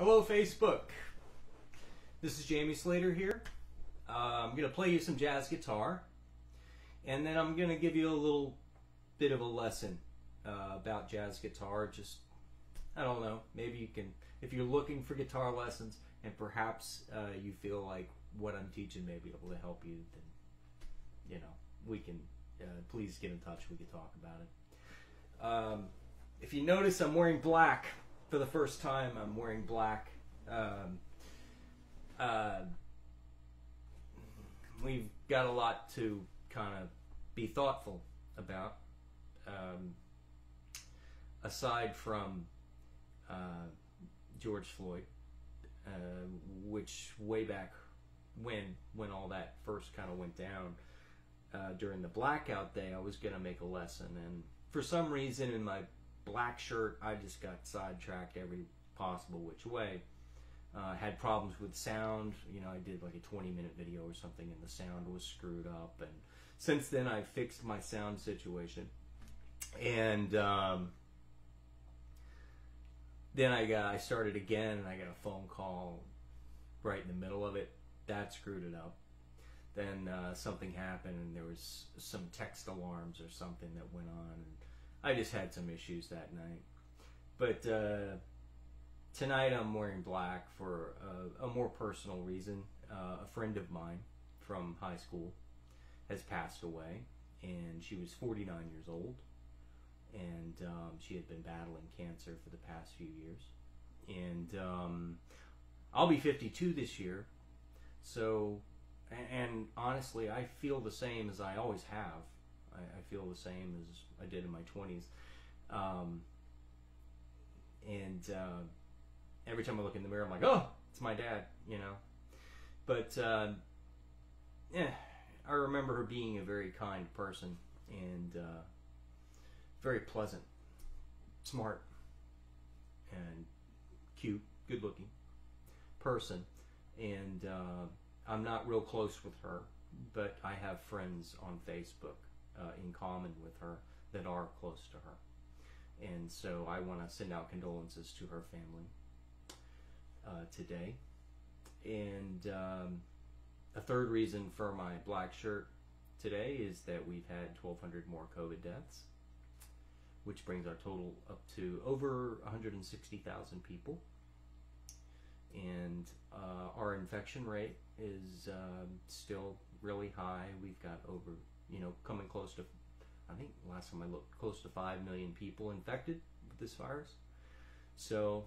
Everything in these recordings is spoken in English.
Hello, Facebook. This is Jamie Slater here. Uh, I'm going to play you some jazz guitar, and then I'm going to give you a little bit of a lesson uh, about jazz guitar. Just, I don't know, maybe you can, if you're looking for guitar lessons and perhaps uh, you feel like what I'm teaching may be able to help you, then, you know, we can, uh, please get in touch. We can talk about it. Um, if you notice, I'm wearing black for the first time. I'm wearing black. Um, uh, we've got a lot to kind of be thoughtful about. Um, aside from uh, George Floyd, uh, which way back when when all that first kind of went down uh, during the blackout day, I was going to make a lesson, and for some reason in my black shirt, I just got sidetracked every possible which way. Uh, had problems with sound. You know, I did like a 20 minute video or something, and the sound was screwed up. And since then, I fixed my sound situation. And um, then I got I started again, and I got a phone call right in the middle of it. That screwed it up. Then uh, something happened, and there was some text alarms or something that went on, and I just had some issues that night. But uh, tonight I'm wearing black for a, a more personal reason. Uh, a friend of mine from high school has passed away, and she was 49 years old, and um, she had been battling cancer for the past few years. And um, I'll be 52 this year, so and honestly, I feel the same as I always have. I, I feel the same as I did in my 20s. Um, and uh, every time I look in the mirror, I'm like, oh, it's my dad, you know. But uh, yeah, I remember her being a very kind person and uh, very pleasant, smart, and cute, good looking person. And uh, I'm not real close with her, but I have friends on Facebook uh, in common with her that are close to her. And so I want to send out condolences to her family uh, today. And um, a third reason for my black shirt today is that we've had 1,200 more COVID deaths, which brings our total up to over 160,000 people. And uh, our infection rate is uh, still really high. We've got over you know, coming close to, I think last time I looked, close to 5 million people infected with this virus. So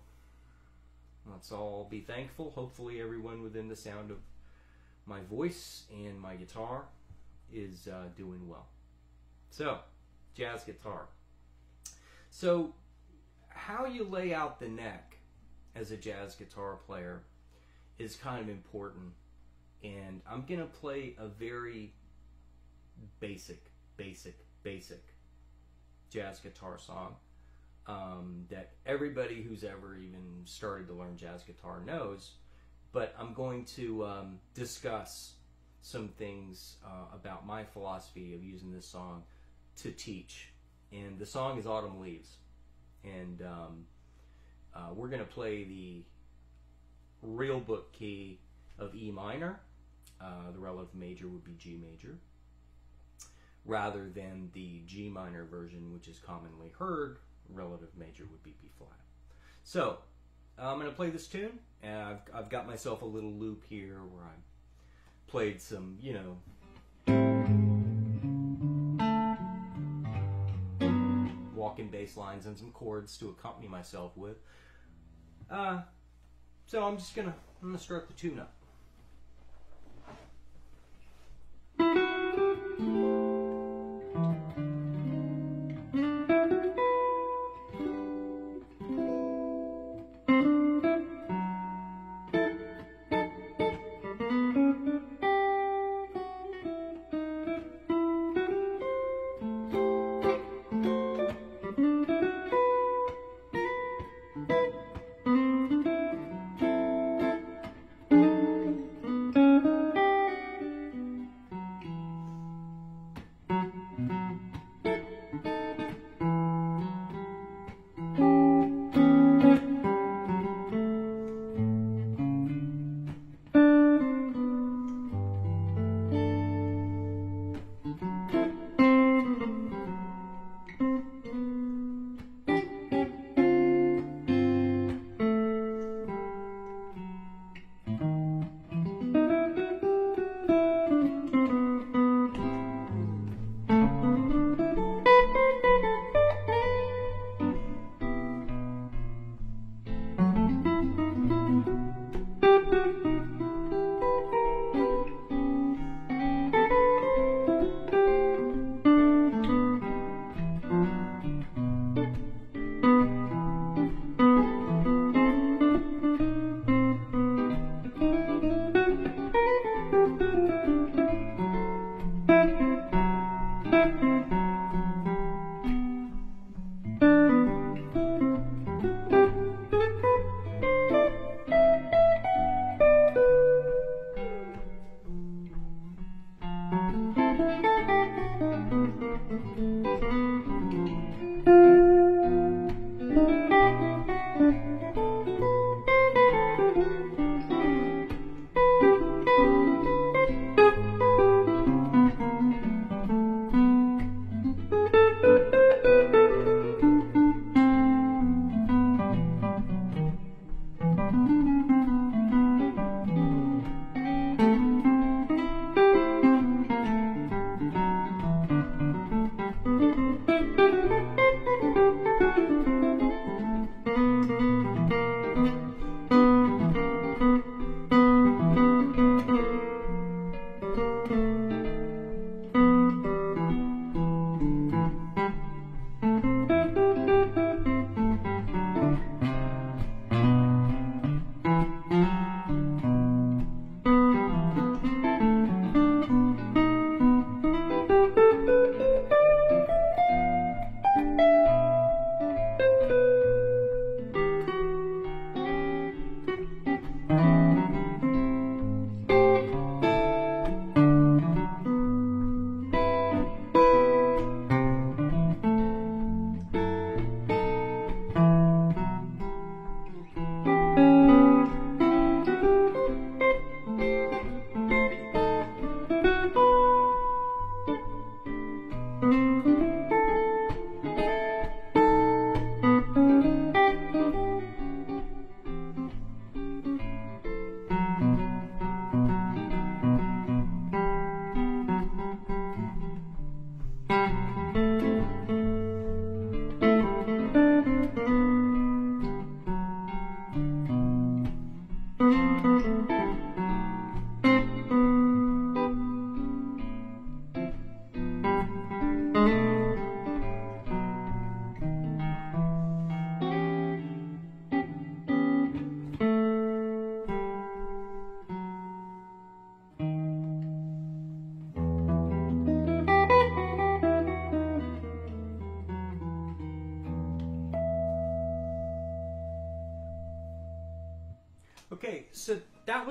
let's all be thankful. Hopefully, everyone within the sound of my voice and my guitar is uh, doing well. So, jazz guitar. So, how you lay out the neck as a jazz guitar player is kind of important. And I'm going to play a very basic, basic, basic jazz guitar song um, that everybody who's ever even started to learn jazz guitar knows. But I'm going to um, discuss some things uh, about my philosophy of using this song to teach. And the song is Autumn Leaves. And um, uh, we're going to play the real book key of E minor. Uh, the relative major would be G major rather than the G minor version, which is commonly heard. Relative major would be B flat. So I'm going to play this tune, and I've, I've got myself a little loop here where I played some, you know, walking bass lines and some chords to accompany myself with. Uh, so I'm just gonna gonna start the tune up.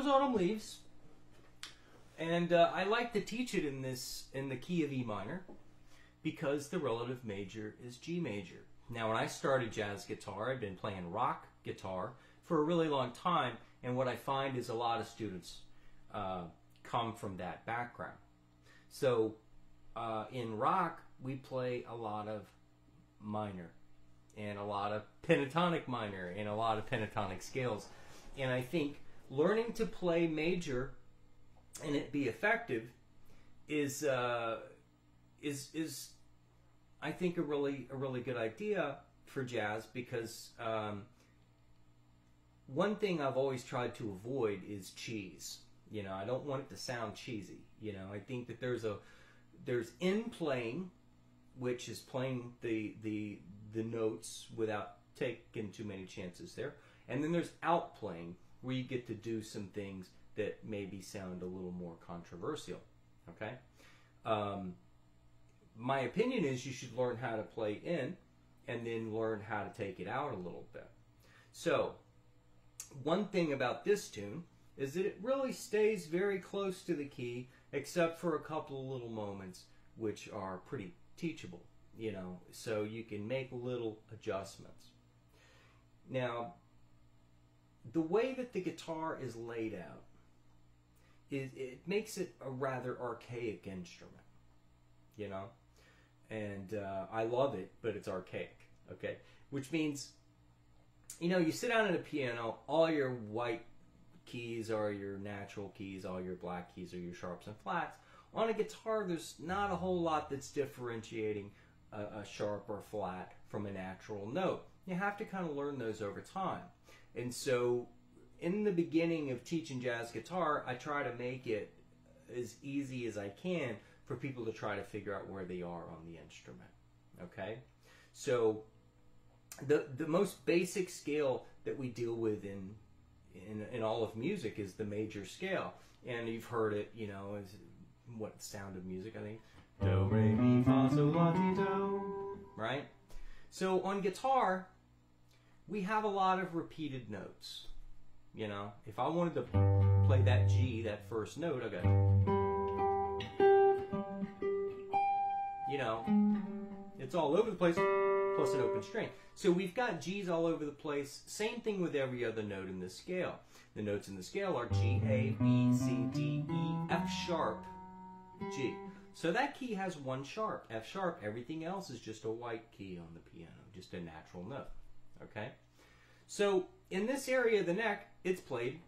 Autumn Leaves, and uh, I like to teach it in this in the key of E minor because the relative major is G major. Now, when I started jazz guitar, I'd been playing rock guitar for a really long time, and what I find is a lot of students uh, come from that background. So, uh, in rock, we play a lot of minor and a lot of pentatonic minor and a lot of pentatonic scales. And I think learning to play major and it be effective is uh, is is I think a really a really good idea for jazz because um, one thing I've always tried to avoid is cheese. You know, I don't want it to sound cheesy. You know, I think that there's a there's in playing, which is playing the the the notes without taking too many chances there, and then there's out playing you get to do some things that maybe sound a little more controversial. Okay. Um, my opinion is you should learn how to play in and then learn how to take it out a little bit. So, one thing about this tune is that it really stays very close to the key, except for a couple of little moments which are pretty teachable, you know, so you can make little adjustments. Now, the way that the guitar is laid out is it makes it a rather archaic instrument, you know, and uh, I love it, but it's archaic, okay, which means you know, you sit down at a piano, all your white keys are your natural keys, all your black keys are your sharps and flats. On a guitar, there's not a whole lot that's differentiating a, a sharp or flat from a natural note. You have to kind of learn those over time. And so, in the beginning of teaching jazz guitar, I try to make it as easy as I can for people to try to figure out where they are on the instrument. Okay? So, the the most basic scale that we deal with in in, in all of music is the major scale, and you've heard it, you know, as what sound of music I think do re mi fa sol la ti do, right? So on guitar, we have a lot of repeated notes. You know, if I wanted to play that G, that first note, I got, you know, it's all over the place plus an open string. So we've got G's all over the place. Same thing with every other note in the scale. The notes in the scale are G, A, B, C, D, E, F sharp, G. So that key has one sharp, F sharp. Everything else is just a white key on the piano, just a natural note. Okay? So in this area of the neck, it's played.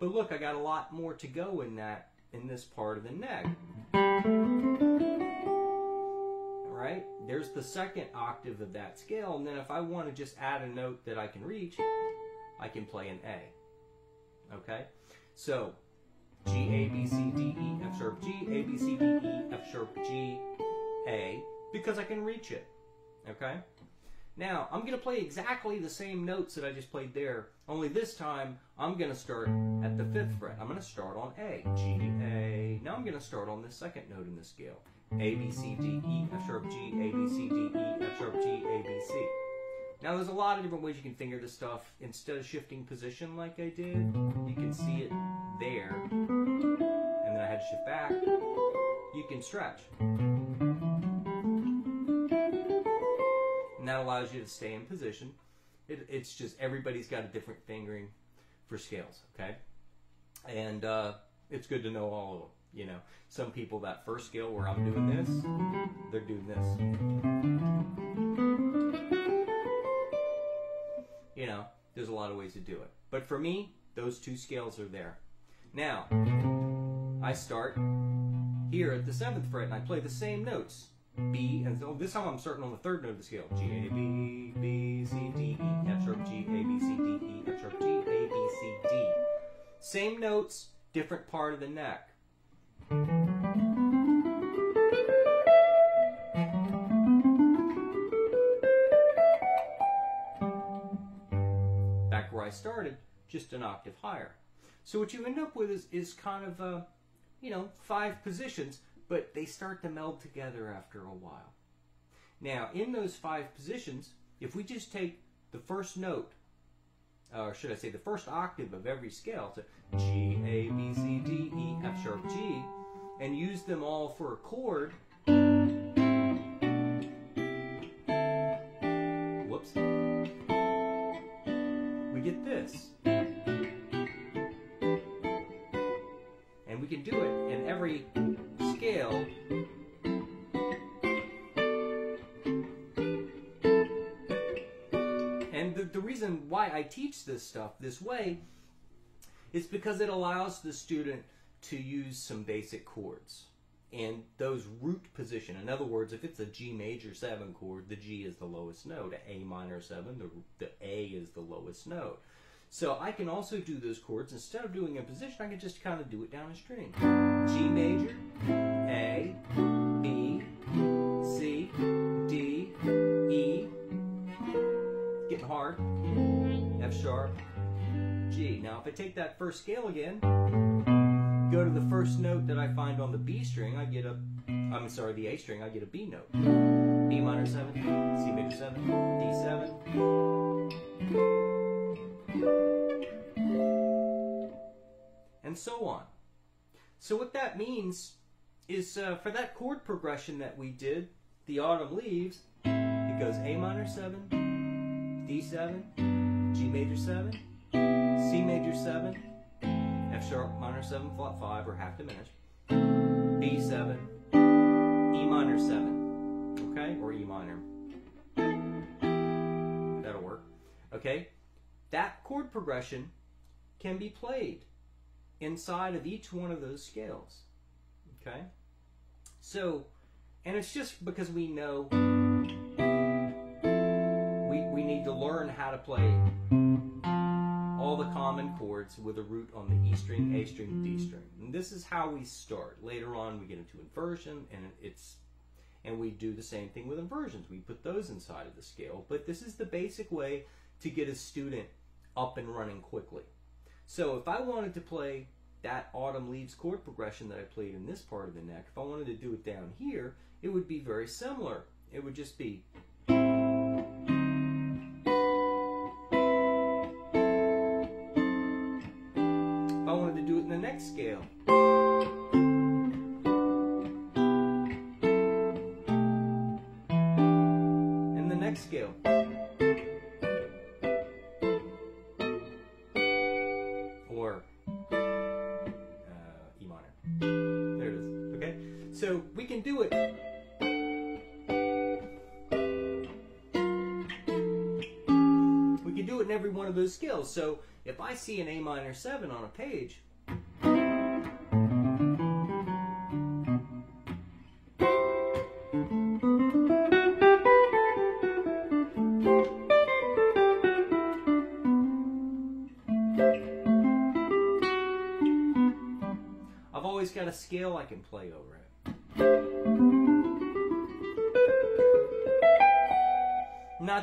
But look, I got a lot more to go in that in this part of the neck right? There's the second octave of that scale, and then if I want to just add a note that I can reach, I can play an A. Okay? So, G, A, B, C, D, E, F sharp, G, A, B, C, D, E, F sharp, G, A, because I can reach it. Okay? Now, I'm going to play exactly the same notes that I just played there, only this time I'm going to start at the fifth fret. I'm going to start on A, G, A. Now I'm going to start on the second note in the scale. A, B, C, D, E, F sharp, G, A, B, C, D, E, F sharp, G, A, B, C. Now there's a lot of different ways you can finger this stuff. Instead of shifting position like I did, you can see it there, and then I had to shift back. You can stretch. And that allows you to stay in position. It, it's just everybody's got a different fingering for scales, okay? And uh, it's good to know all of them. You know, some people that first scale where I'm doing this, they're doing this. You know, there's a lot of ways to do it. But for me, those two scales are there. Now, I start here at the seventh fret and I play the same notes. B, and so this time I'm starting on the third note of the scale. G, A, B, B, C, D, E, F sharp, G, A, B, C, D, E, F sharp, G, A, B, C, D. Same notes, different part of the neck. Back where I started, just an octave higher. So what you end up with is, is kind of, uh, you know, five positions, but they start to meld together after a while. Now, in those five positions, if we just take the first note or should I say, the first octave of every scale to G, A, B, C, D, E, F sharp, G, and use them all for a chord. Whoops. We get this. Teach this stuff this way is because it allows the student to use some basic chords. And those root position, in other words, if it's a G major 7 chord, the G is the lowest note. A minor 7, the, the A is the lowest note. So I can also do those chords. Instead of doing a position, I can just kind of do it down a string. G major, A, Now if I take that first scale again, go to the first note that I find on the B string, I get a, I'm sorry, the A string, I get a B note. B minor 7, C major 7, D7, and so on. So what that means is uh, for that chord progression that we did, the autumn leaves, it goes A minor 7, D7, G major 7, C major 7, F sharp minor 7 flat 5 or half diminished, B7, E minor 7, okay, or E minor. That'll work. Okay, that chord progression can be played inside of each one of those scales. Okay? So, and it's just because we know we, we need to learn how to play all the common chords with a root on the E string, A string, D string. And this is how we start. Later on we get into inversion and it's and we do the same thing with inversions. We put those inside of the scale, but this is the basic way to get a student up and running quickly. So if I wanted to play that autumn leaves chord progression that I played in this part of the neck, if I wanted to do it down here, it would be very similar. It would just be So we can do it. We can do it in every one of those scales. So if I see an A minor 7 on a page, I've always got a scale I can play over it.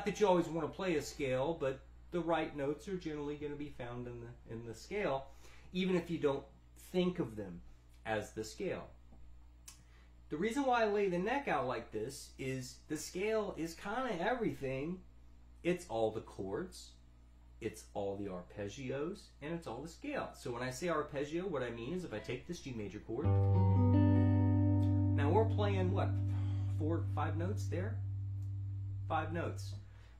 Not that you always want to play a scale, but the right notes are generally going to be found in the in the scale, even if you don't think of them as the scale. The reason why I lay the neck out like this is the scale is kind of everything. It's all the chords, it's all the arpeggios, and it's all the scale. So when I say arpeggio, what I mean is if I take this G major chord, now we're playing what, four, five notes there? Five notes.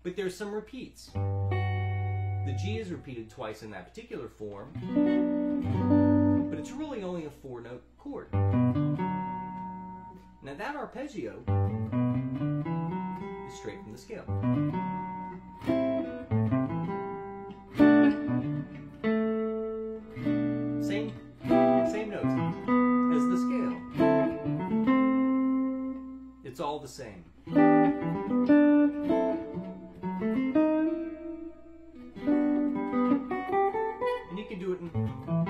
But there's some repeats. The G is repeated twice in that particular form, but it's really only a four note chord. Now that arpeggio is straight from the scale. Same, same notes as the scale. It's all the same. And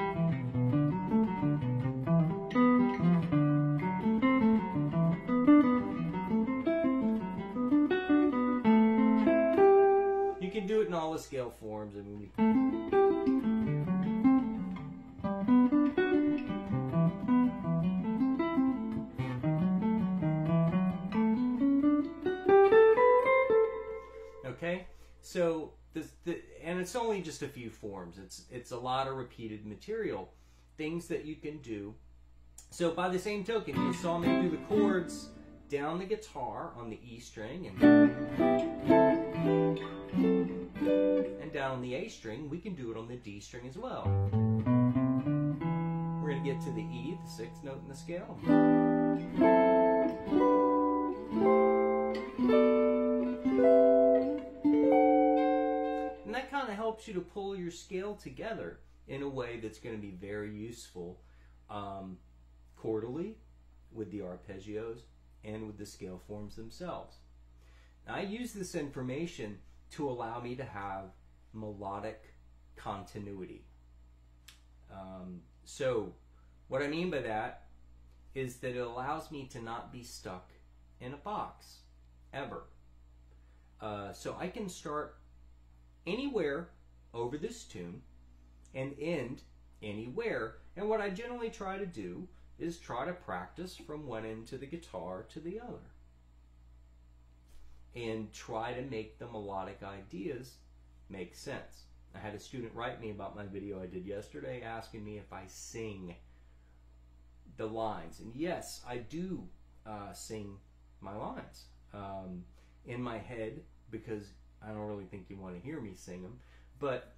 it's only just a few forms. It's it's a lot of repeated material, things that you can do. So by the same token, you saw me do the chords down the guitar on the E string and and down on the A string. We can do it on the D string as well. We're gonna get to the E, the sixth note in the scale. Helps you to pull your scale together in a way that's going to be very useful um, chordally with the arpeggios and with the scale forms themselves. Now, I use this information to allow me to have melodic continuity. Um, so, what I mean by that is that it allows me to not be stuck in a box ever. Uh, so I can start anywhere over this tune and end anywhere. And what I generally try to do is try to practice from one end to the guitar to the other. And try to make the melodic ideas make sense. I had a student write me about my video I did yesterday asking me if I sing the lines. And yes, I do uh, sing my lines um, in my head because I don't really think you want to hear me sing them. But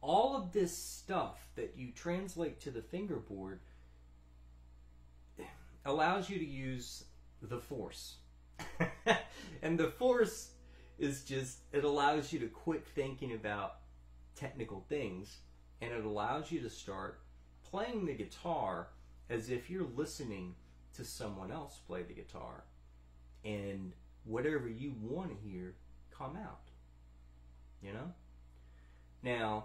all of this stuff that you translate to the fingerboard allows you to use the force. and the force is just, it allows you to quit thinking about technical things and it allows you to start playing the guitar as if you're listening to someone else play the guitar. And whatever you want to hear come out. You know? Now,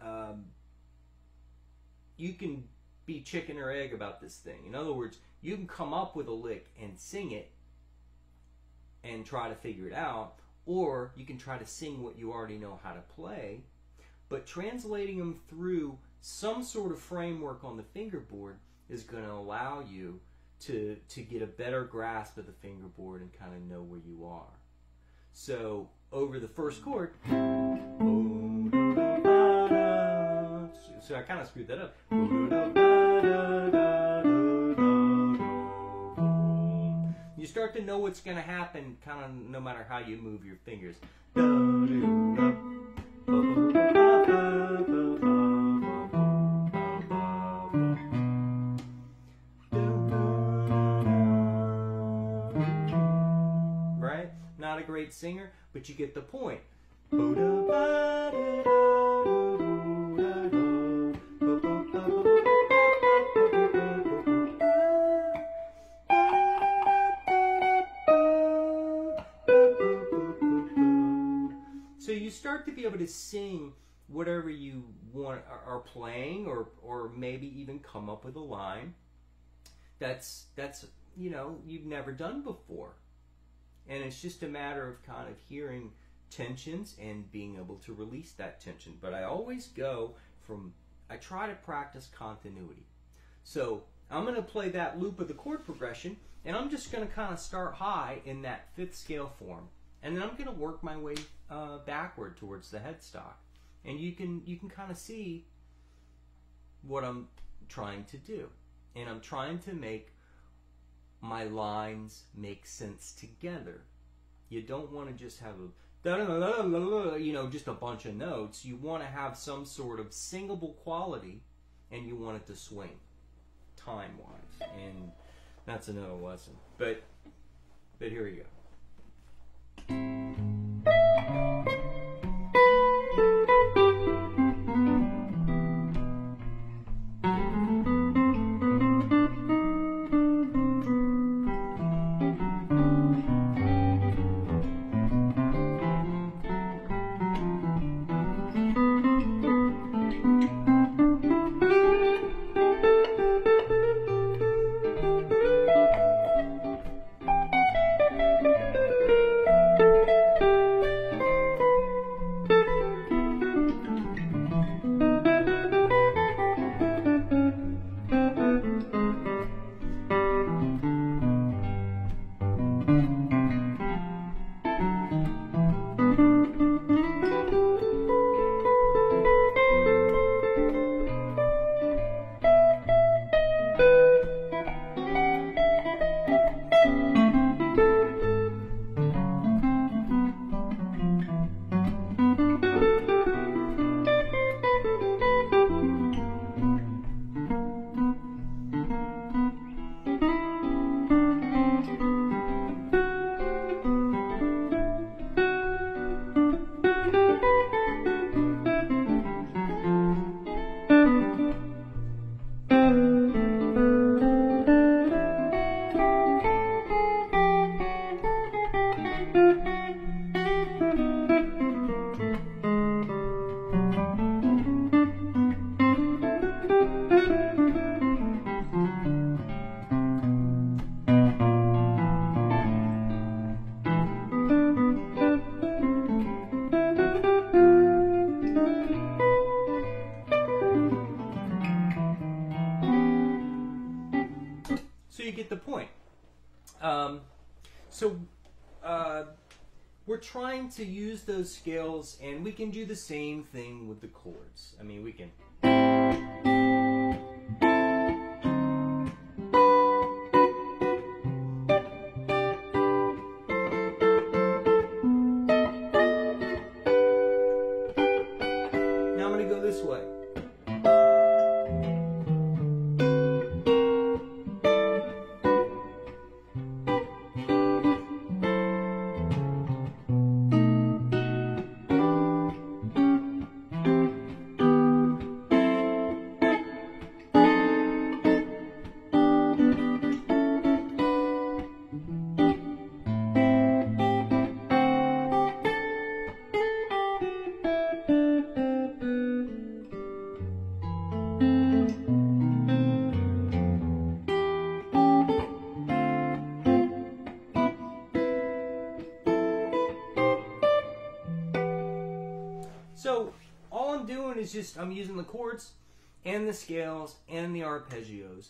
um, you can be chicken or egg about this thing. In other words, you can come up with a lick and sing it and try to figure it out, or you can try to sing what you already know how to play, but translating them through some sort of framework on the fingerboard is going to allow you to to get a better grasp of the fingerboard and kind of know where you are. So over the first chord, so I kind of screwed that up. You start to know what's going to happen, kind of no matter how you move your fingers. Right? Not a great singer, but you get the point. To sing whatever you want are playing or or maybe even come up with a line that's that's you know you've never done before. And it's just a matter of kind of hearing tensions and being able to release that tension. But i always go from i try to practice continuity. So i'm going to play that loop of the chord progression and i'm just going to kind of start high in that fifth scale form and then i'm going to work my way uh, backward towards the headstock and you can you can kind of see what i'm trying to do and i'm trying to make my lines make sense together. You don't want to just have a you know just a bunch of notes. You want to have some sort of singable quality, and you want it to swing time wise. And that's another lesson. But but here we go. To use those scales, and we can do the same thing with the chords. I mean, we can. I'm using the chords and the scales and the arpeggios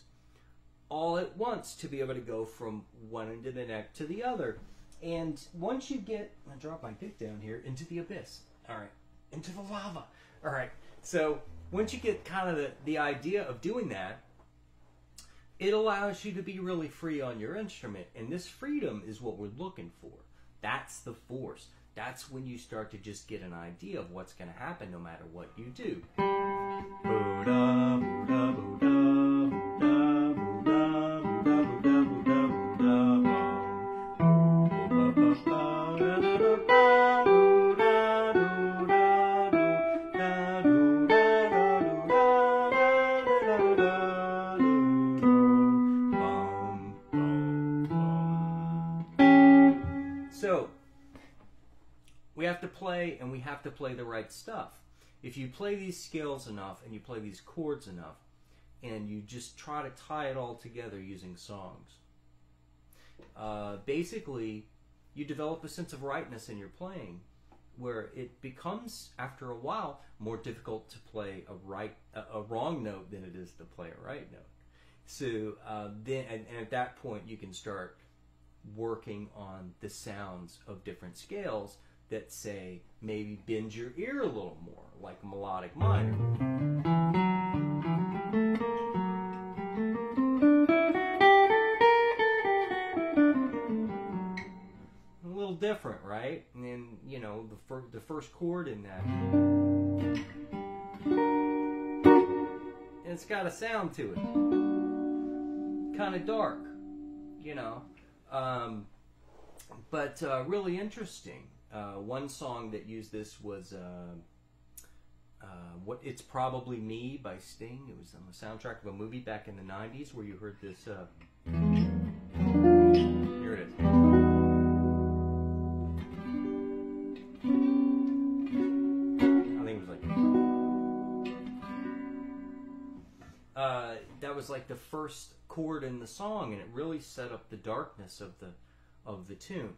all at once to be able to go from one end of the neck to the other. And once you get, I drop my pick down here into the abyss. All right, into the lava. All right. So once you get kind of the, the idea of doing that, it allows you to be really free on your instrument. And this freedom is what we're looking for. That's the force. That's when you start to just get an idea of what's going to happen no matter what you do. So, play the right stuff. If you play these scales enough and you play these chords enough and you just try to tie it all together using songs, uh, basically you develop a sense of rightness in your playing where it becomes after a while more difficult to play a right a, wrong note than it is to play a right note so uh, then and, and at that point you can start working on the sounds of different scales that say maybe bend your ear a little more, like melodic minor. A little different, right? And then you know the fir- the first chord in that, and it's got a sound to it, kind of dark, you know. Um, but uh, really interesting. Uh, one song that used this was uh, uh, "What It's Probably Me" by Sting. It was on the soundtrack of a movie back in the '90s where you heard this. Uh, here it is. I think it was like. Uh, that was like the first chord in the song, and it really set up the darkness of the of the tune.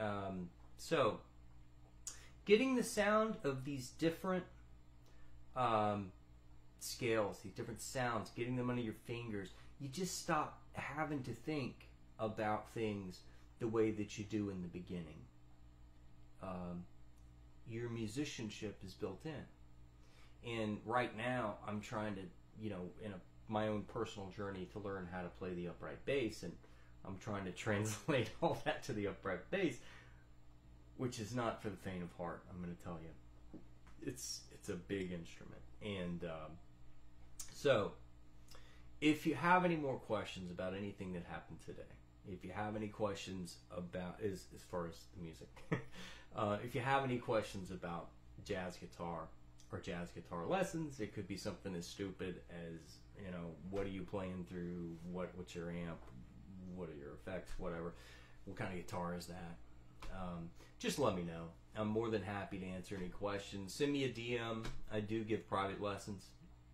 Um, so, getting the sound of these different um, scales, these different sounds, getting them under your fingers, you just stop having to think about things the way that you do in the beginning. Um, your musicianship is built in. And right now, I'm trying to, you know, in a, my own personal journey to learn how to play the upright bass, and I'm trying to translate all that to the upright bass, which is not for the faint of heart. I'm going to tell you, it's it's a big instrument, and um, so if you have any more questions about anything that happened today, if you have any questions about as as far as the music, uh, if you have any questions about jazz guitar or jazz guitar lessons, it could be something as stupid as you know what are you playing through, what what's your amp, what are your effects, whatever, what kind of guitar is that. Um, just let me know. I'm more than happy to answer any questions. Send me a DM. I do give private lessons,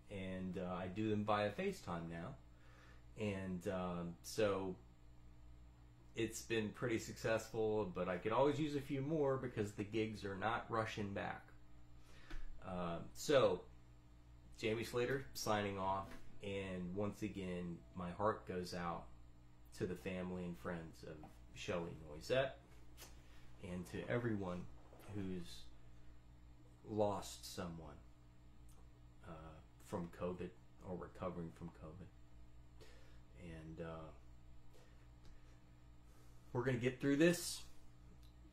and uh, I do them via FaceTime now. And um, so it's been pretty successful, but I could always use a few more because the gigs are not rushing back. Uh, so, Jamie Slater signing off, and once again, my heart goes out to the family and friends of Shelley Noisette. And to everyone who's lost someone uh, from COVID or recovering from COVID. And uh, we're going to get through this.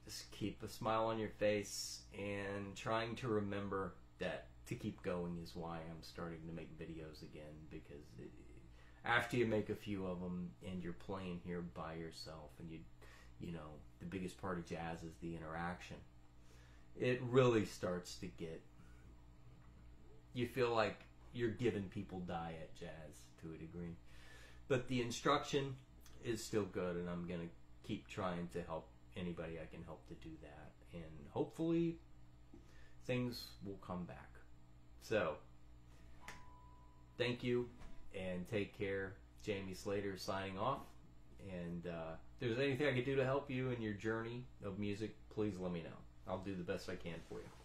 Just keep a smile on your face and trying to remember that to keep going is why I'm starting to make videos again because it, after you make a few of them and you're playing here by yourself and you you know the biggest part of jazz is the interaction. It really starts to get you feel like you're giving people diet jazz to a degree. But the instruction is still good and i'm going to keep trying to help anybody i can help to do that. And hopefully things will come back. So thank you and take care. Jamie slater signing off and uh, if there's anything i can do to help you in your journey of music please let me know. I'll do the best i can for you